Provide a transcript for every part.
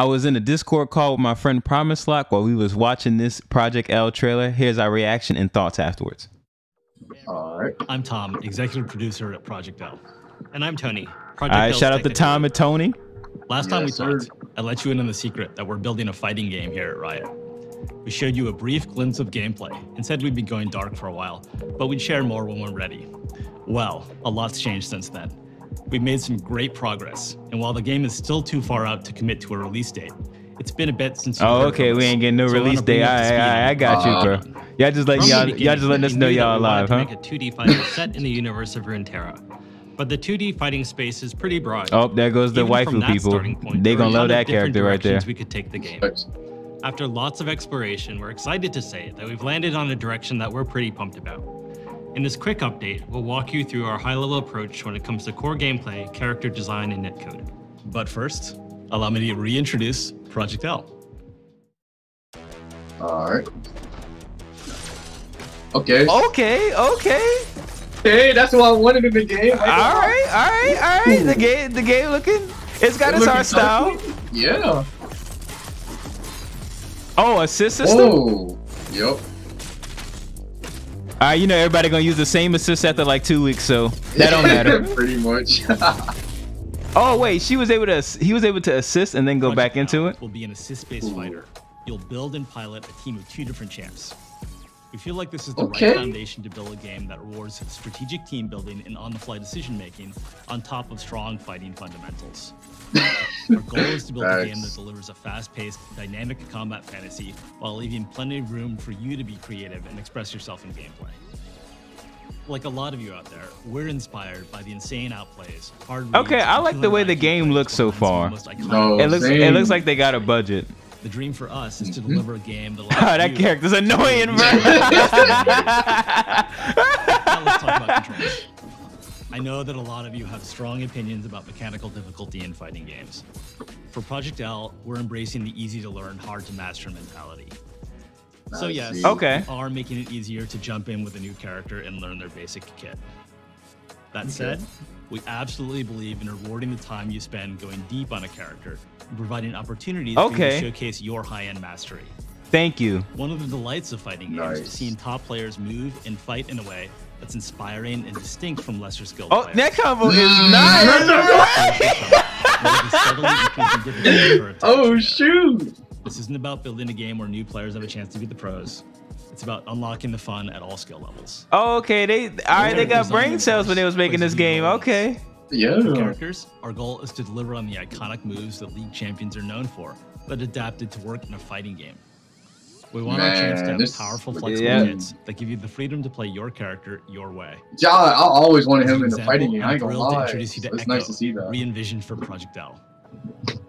I was in a Discord call with my friend Promise Lock while we was watching this Project L trailer. Here's our reaction and thoughts afterwards. All right. I'm Tom, executive producer at Project L. And I'm Tony. Project All right, L's shout out to technical Tom and Tony. Last time Yes, we sir. talked, I let you in on the secret that we're building a fighting game here at Riot. We showed you a brief glimpse of gameplay and said we'd be going dark for a while, but we'd share more when we're ready. Well, a lot's changed since then. We've made some great progress, and while the game is still too far out to commit to a release date, it's been a bit since. Oh, okay. We ain't getting no So release date. you I, I, I got you, Uh, bro. Y'all just let y'all, y'all just letting us know y'all alive, to huh? Make a 2D fighter set in the universe of Runeterra, but the 2D fighting space is pretty broad. Oh, there goes the Even waifu people. point, they're gonna love that character right there. We could take the game. After lots of exploration, we're excited to say that we've landed on a direction that we're pretty pumped about. In this quick update, we'll walk you through our high-level approach when it comes to core gameplay, character design, and netcode. But first, allow me to reintroduce Project L. All right. Okay. Okay, okay. Hey, that's what I wanted in the game. All right, all right, all right. The game, the game looking. It's got its art style. Yeah. Oh, assist system. Oh, Whoa. Yep. All right, you know everybody gonna use the same assist after like two weeks, so that don't matter. Pretty much. Oh wait, she was able to. He was able to assist and then go Project back into it. Will be an assist-based fighter. You'll build and pilot a team of two different champs. We feel like this is the Okay. right foundation to build a game that rewards strategic team building and on-the-fly decision making on top of strong fighting fundamentals. Our goal is to build a game that delivers a fast-paced, dynamic combat fantasy while leaving plenty of room for you to be creative and express yourself in gameplay. Like a lot of you out there, we're inspired by the insane outplays. hard Okay, reads, I like the way the game looks so far. some of the most iconic No. It looks. It looks like they got a budget. the dream for us is to Mm-hmm. deliver a game that Oh, allows that you- character's annoying, bro. Now let's talk about controls. I know that a lot of you have strong opinions about mechanical difficulty in fighting games. For Project L, we're embracing the easy to learn, hard to master mentality. So yes. Okay. we are making it easier to jump in with a new character and learn their basic kit. That said, we absolutely believe in rewarding the time you spend going deep on a character and providing opportunities for you Okay. to showcase your high-end mastery. Thank you. One of the delights of fighting games is seeing top players move and fight in a way that's inspiring and distinct from lesser skilled Oh, players. that combo is Mm. nice. Where it is steadily increasing difficulty for attack oh shoot. This isn't about building a game where new players have a chance to be the pros. It's about unlocking the fun at all skill levels. Oh, okay, they all right. They got brain cells when they was making this game. Okay. For Yeah. characters, our goal is to deliver on the iconic moves that league champions are known for, but adapted to work in a fighting game. We want our chance to have this- powerful, flexible Yeah. hits that give you the freedom to play your character your way. Yeah, I always wanted As him an in the example, fighting game. I I'm ain't gonna thrilled to lie. introduce you to It's Ekko, nice to see that. re-envisioned for Project L.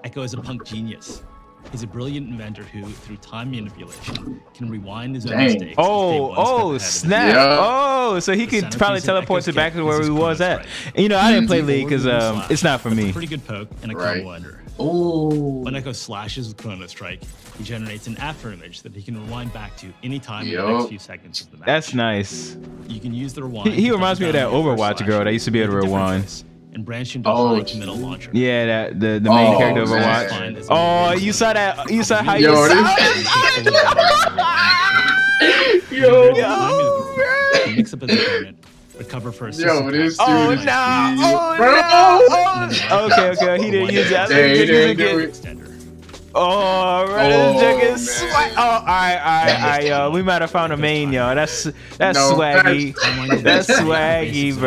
Ekko is a punk genius. He's a brilliant inventor who, through time manipulation, can rewind his own Dang. mistakes. and stay Oh, one step oh, snap! Yeah. Oh, so he The could probably teleport to back to where he was at. Strike. And, you know, I didn't play League because um, it's not for with a me. Pretty good poke and a Right. combo under. Oh. When Ekko slashes with Chrono Strike, he generates an after image that he can rewind back to any time in the next few seconds of the match. That's nice. You can use the rewind. He- he reminds me of that down on your Overwatch girl that used to be able to with a different rewind. And branch into Oh, a high to middle launcher. Yeah, that the the main Oh, character of man. Overwatch. Oh, you saw that? You saw how you Yo, saw this- it? Yo. Yo, Mix up his opponent, recover for a Yo, this oh, dude Oh is no! Oh no! Oh. Okay, okay, he didn't use that. Dang, he He didn't didn't use it. it. extender. Oh, bro, Oh, this junk man. is swag. Oh, all right, all right, all right, yo. We might have found a main, yo. That's that's No, swaggy. Timeline That's swaggy, of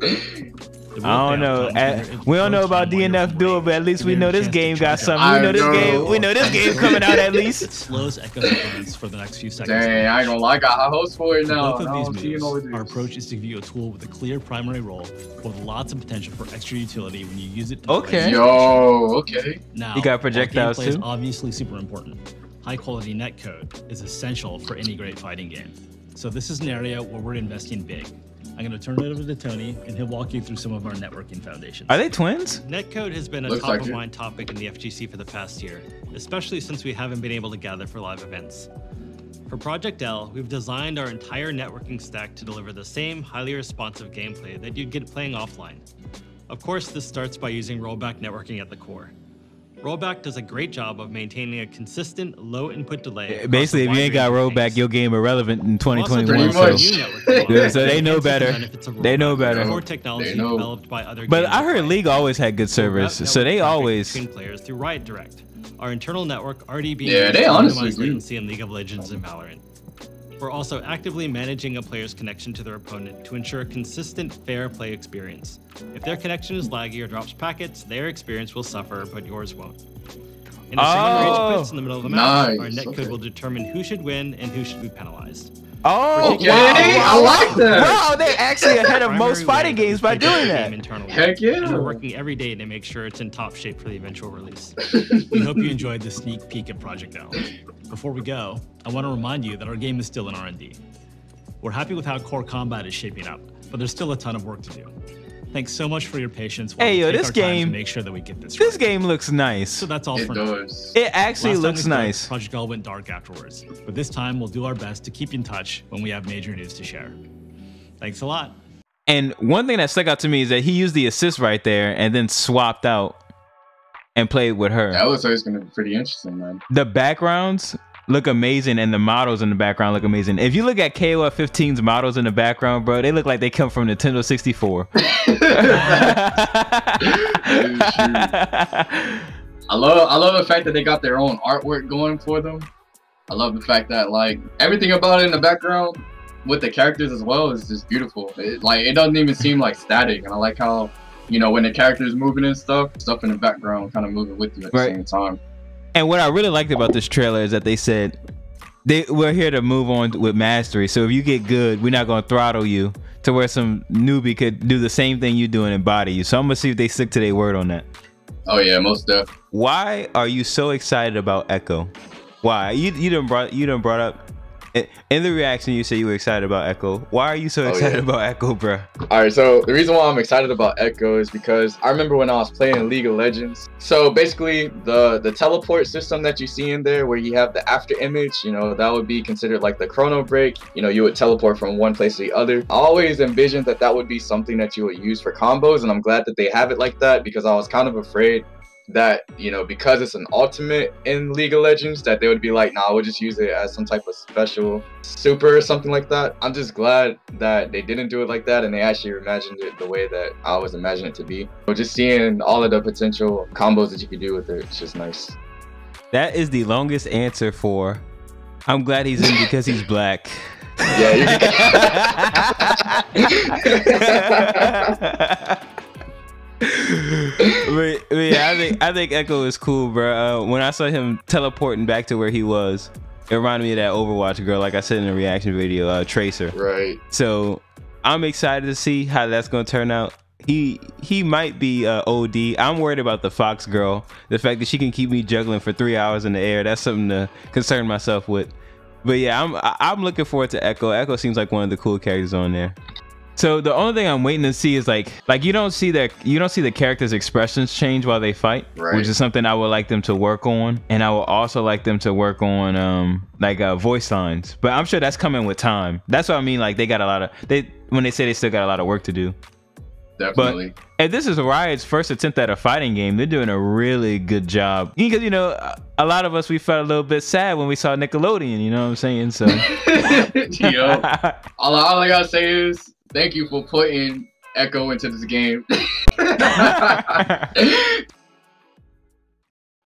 bruh. combos. The real I don't know. At- we don't know about DNF from Duel, but at least we know this game got something. We know this game. We know this game coming out at It least. slows Ekko's opponents for the next few seconds. Dang, I ain't gonna lie. I got high hopes for it now. both of these moves, our approach is to give you a tool with a clear primary role with lots of potential for extra utility when you use it. to Okay. Yo, okay. Now, You got projectiles gameplay is too? obviously super important. High quality netcode is essential for any great fighting game. So this is an area where we're investing big. I'm going to turn it over to Tony, and he'll walk you through some of our networking foundations. Are they twins? Netcode has been a Looks top like of mind topic in the FGC for the past year, especially since we haven't been able to gather for live events. For Project L, we've designed our entire networking stack to deliver the same highly responsive gameplay that you'd get playing offline. Of course, this starts by using rollback networking at the core. Rollback does a great job of maintaining a consistent low input delay. Basically, if you ain't got rollback, your game irrelevant in 2021. So. much. a new network Yeah, so they know enhances the better. benefits of They know better. Core technology know. developed by other But I heard League always had good service, Route so they always. between players through Riot Direct. Our internal network already being Yeah, they to honestly latency in League of Legends and Valorant. We're also actively managing a player's connection to their opponent to ensure a consistent, fair play experience. If their connection is laggy or drops packets, their experience will suffer, but yours won't. In a single Oh. rage quits in the middle of a match, our Nice, netcode okay. will determine who should win and who should be penalized. Oh, Okay, wow, I like that. Wow, they're actually ahead of most fighting games by doing the that. game internally. Heck yeah. And we're working every day to make sure it's in top shape for the eventual release. we hope you enjoyed the sneak peek at Project L. Before we go, I want to remind you that our game is still in R&D. We're happy with how core combat is shaping up, but there's still a ton of work to do. Thanks so much for your patience. while Hey, we yo, take this our time to game- make sure that we get this. This right. game looks nice. So that's all It for now. It actually Last looks we spoke, nice. Project L went dark afterwards, but this time we'll do our best to keep you in touch when we have major news to share. Thanks a lot. And one thing that stuck out to me is that he used the assist right there and then swapped out and played with her. That looks like it's gonna be pretty interesting, man. the backgrounds look amazing and the models in the background look amazing. If you look at KOF 15's models in the background, bro, they look like they come from Nintendo 64. I love I love the fact that they got their own artwork going for them. I love the fact that like everything about it in the background with the characters as well is just beautiful. It, like it doesn't even seem like static, and I like how you know when the character is moving and stuff, stuff in the background kind of moving with you at Right. the same time. and what I really liked about this trailer is that they said they we're here to move on with mastery. So if you get good, we're not gonna throttle you to where some newbie could do the same thing you do and embody you. So I'm gonna see if they stick to their word on that. Oh yeah, most def. Why are you so excited about Ekko? Why you you done brought you done brought up in- the reaction you said you were excited about Ekko. Why are you so Oh, excited yeah. about Ekko, bro? All right, so the reason why I'm excited about Ekko is because I remember when I was playing League of Legends. So basically, the the teleport system that you see in there, where you have the after image, you know, that would be considered like the chrono break. You know, you would teleport from one place to the other. I always envisioned that that would be something that you would use for combos, and I'm glad that they have it like that because I was kind of afraid that you know because it's an ultimate in League of Legends that they would be like, nah, we'll just use it as some type of special super or something like that. I'm just glad that they didn't do it like that and they actually imagined it the way that I was imagining it to be. But just seeing all of the potential combos that you could do with it, it's just nice. That is the longest answer for. I'm glad he's in because he's black. Yeah, think I think Ekko is cool, bro. Uh, when I saw him teleporting back to where he was, it reminded me of that Overwatch girl, like I said in the reaction video, uh, Tracer. right. So I'm excited to see how that's gonna turn out. He he might be uh, OD. I'm worried about the Fox girl. The fact that she can keep me juggling for three hours in the air. That's something to concern myself with. But yeah, I'm I'm looking forward to Ekko. Ekko seems like one of the cool characters on there. So the only thing I'm waiting to see is like like you don't see that you don't see the characters' expressions change while they fight, Right. which is something I would like them to work on, and I would also like them to work on um like uh, voice lines. But I'm sure that's coming with time. That's what I mean. Like they got a lot of they when they say they still got a lot of work to do. Definitely. And this is Riot's first attempt at a fighting game. They're doing a really good job. Because you know, a- a lot of us we felt a little bit sad when we saw Nickelodeon. You know what I'm saying? So. Yo, all, all I gotta say is thank you for putting Ekko into this game.